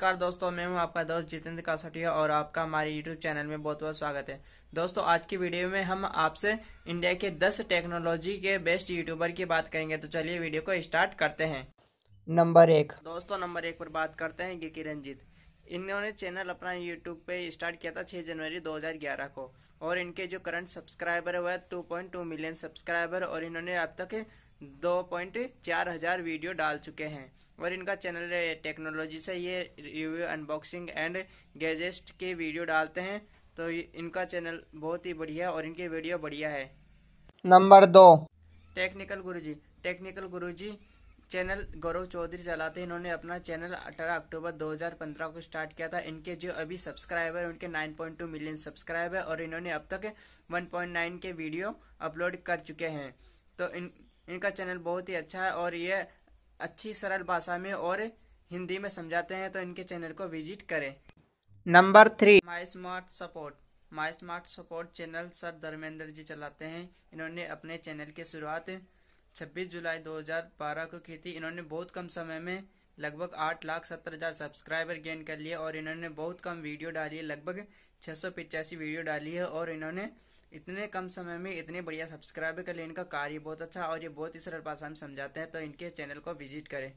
नमस्कार दोस्तों मैं हूँ आपका दोस्त जितेंद्र कासटिया और आपका हमारे यूट्यूब चैनल में बहुत बहुत स्वागत है। दोस्तों आज की वीडियो में हम आपसे इंडिया के 10 टेक्नोलॉजी के बेस्ट यूट्यूबर की बात करेंगे तो चलिए वीडियो को स्टार्ट करते हैं। नंबर एक। दोस्तों नंबर एक पर बात करते हैं गिकी रंजीत। इन्होंने चैनल अपना यूट्यूब पे स्टार्ट किया था 6 जनवरी 2011 को और इनके जो करंट सब्सक्राइबर है वह 2.2 मिलियन सब्सक्राइबर और इन्होंने अब तक दो पॉइंट चार हज़ार वीडियो डाल चुके हैं और इनका चैनल टेक्नोलॉजी से ये रिव्यू अनबॉक्सिंग एंड गैजेस्ट के वीडियो डालते हैं। तो इनका चैनल बहुत ही बढ़िया है और इनके वीडियो बढ़िया है। नंबर दो। Technical Guruji technical Guruji channel Gaurav Chaudhary चलाते हैं। इन्होंने अपना चैनल 18 अक्टूबर 2015 को स्टार्ट किया था। इनके जो अभी सब्सक्राइबर उनके 9.2 मिलियन सब्सक्राइबर और इन्होंने अब तक 1.9 के वीडियो अपलोड कर चुके हैं। तो इन इनका चैनल बहुत ही अच्छा है और ये अच्छी सरल भाषा में और हिंदी में समझाते हैं तो इनके चैनल को विज़िट करें। Number three. My smart support. My smart support channel sir Dharmendra ji चलाते हैं। इन्होंने अपने चैनल की शुरुआत 26 जुलाई 2012 को की थी। इन्होंने बहुत कम समय में लगभग आठ लाख सत्तर हज़ार सब्सक्राइबर गेन कर लिए और इन्होंने बहुत कम वीडियो डाली है लगभग छह सौ पिचासी वीडियो डाली है और इन्होंने इतने कम समय में इतने बढ़िया सब्सक्राइबर कर लिए इनका कार्य बहुत अच्छा और ये बहुत ही सरल भाषा में समझाते हैं तो इनके चैनल को विज़िट करें।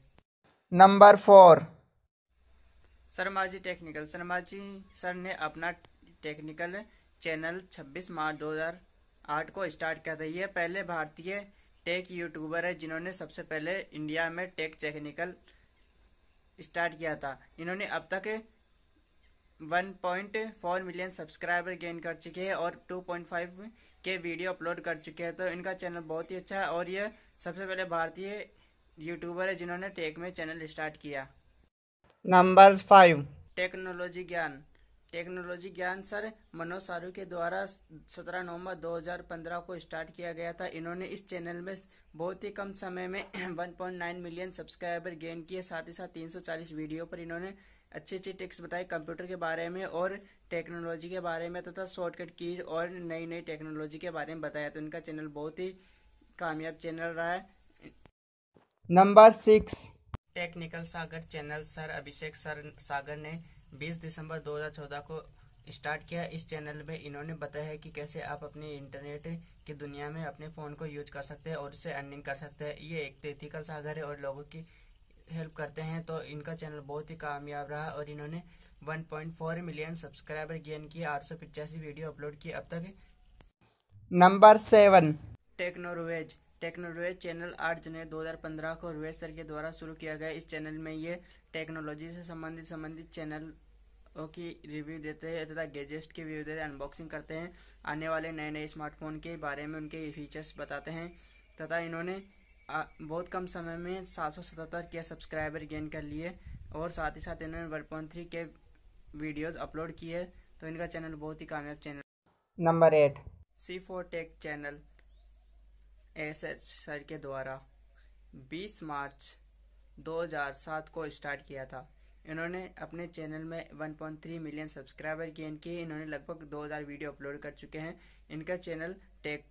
Number four Sharma ji technical Sharma ji sir ने अपना टेक्निकल चैनल 26 मार्च 2008 को स्टार्ट किया था। ये पहले भारतीय टेक यूट्यूबर है जिन्होंने सबसे पहले इंडिया में टेक टेक्निकल स्टार्ट किया था। इन्होंने अब तक 1.4 मिलियन सब्सक्राइबर गेन कर चुके हैं और 2.5 के वीडियो अपलोड कर चुके हैं। तो इनका चैनल बहुत ही अच्छा है और ये सबसे पहले भारतीय यूट्यूबर है जिन्होंने टेक में चैनल स्टार्ट किया। Number five. Technology Gyan. Technology Gyan sir Manoj Saru के द्वारा 17 नवंबर 2015 को स्टार्ट किया गया था। इन्होंने इस चैनल में बहुत ही कम समय में 1.9 मिलियन सब्सक्राइबर गेन किए साथ ही साथ 340 वीडियो पर इन्होंने अच्छी अच्छी टिप्स बताई कंप्यूटर के बारे में और टेक्नोलॉजी के बारे में तथा शॉर्टकट कीज और नई नई टेक्नोलॉजी के बारे में बताया तो इनका चैनल बहुत ही कामयाब चैनल रहा है। Number six. Technical Sagar channel sir Abhishek sir Sagar ने 20 दिसंबर 2014 को स्टार्ट किया। इस चैनल में इन्होंने बताया है कि कैसे आप अपने इंटरनेट की दुनिया में अपने फ़ोन को यूज़ कर सकते हैं और उससे अर्निंग कर सकते हैं। ये एक टेक्निकल सागर है और लोगों की हेल्प करते हैं तो इनका चैनल बहुत ही कामयाब रहा और इन्होंने 1.4 मिलियन सब्सक्राइबर गेन किए आठ वीडियो अपलोड किए। अब तक नंबर सेवन टेक्नोरुवेज टेक्नोरुवेज चैनल 8 जनवरी 2015 को रुवेज सर के द्वारा शुरू किया गया। इस चैनल में ये टेक्नोलॉजी से संबंधित संबंधित चैनल की रिव्यू देते हैं तथा गैजेस्ट के रिव्यू देते हैं अनबॉक्सिंग करते हैं। आने वाले नए नए स्मार्टफ़ोन के बारे में उनके फीचर्स बताते हैं तथा इन्होंने बहुत कम समय में सात सौ सतहत्तर के सब्सक्राइबर गेन कर लिए और साथ ही साथ इन्होंने वन पॉइंट थ्री के वीडियोज़ अपलोड किए तो इनका चैनल बहुत ही कामयाब channel number eight. C four tech channel S H sir के द्वारा 20 मार्च 2007 को स्टार्ट किया था। इन्होंने अपने चैनल में 1.3 मिलियन सब्सक्राइबर गेन किए। इन्होंने लगभग 2000 वीडियो अपलोड कर चुके हैं। इनका चैनल टेक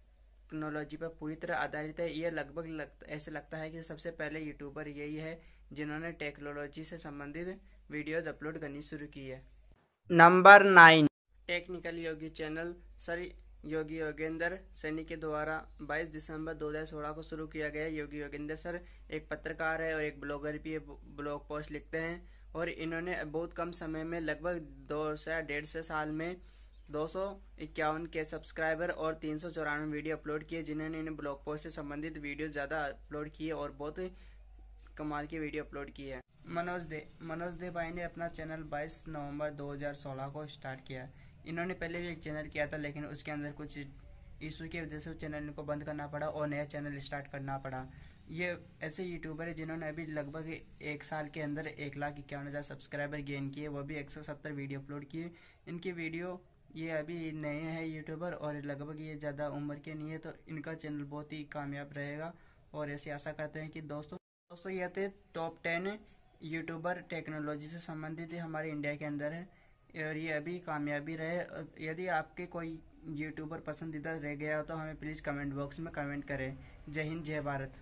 टेक्नोलॉजी पर पूरी तरह आधारित है। ये लगभग लग, ऐसे लगता है कि सबसे पहले यूट्यूबर यही है जिन्होंने टेक्नोलॉजी से संबंधित वीडियोज़ अपलोड करनी शुरू की है। Number nine technical Yogi channel sir Yogi Yogendra Saini के द्वारा 22 दिसंबर 2016 को शुरू किया गया। योगी योगेंद्र सर एक पत्रकार है और एक ब्लॉगर भी ब्लॉग पोस्ट लिखते हैं और इन्होंने बहुत कम समय में लगभग दो से डेढ़ से साल में दो सौ इक्यावन के सब्सक्राइबर और तीन सौ चौरानवे वीडियो अपलोड किए, जिन्होंने इन्हें ब्लॉग पोस्ट से संबंधित वीडियो ज़्यादा अपलोड किए और बहुत कमाल की वीडियो अपलोड की है। मनोज दे मनोज दे भाई ने अपना चैनल 22 नवंबर 2016 को स्टार्ट किया इन्होंने पहले भी एक चैनल किया था, लेकिन उसके अंदर कुछ इशू की वजह से उस चैनल को बंद करना पड़ा और नया चैनल स्टार्ट करना पड़ा। ये ऐसे यूट्यूबर है जिन्होंने अभी लगभग एक साल के अंदर एक लाख इक्यावन हज़ार सब्सक्राइबर गेन किए, वो भी 170 वीडियो अपलोड किए। इनकी वीडियो ये अभी नए हैं यूट्यूबर और लगभग ये ज़्यादा उम्र के नहीं है तो इनका चैनल बहुत ही कामयाब रहेगा। और ऐसे आशा करते हैं कि दोस्तों दोस्तों, ये थे टॉप टेन यूट्यूबर टेक्नोलॉजी से संबंधित हमारे इंडिया के अंदर है। और ये अभी कामयाबी रहे। यदि आपके कोई यूट्यूबर पसंदीदा रह गया हो तो हमें प्लीज़ कमेंट बॉक्स में कमेंट करें। जय हिंद, जय भारत।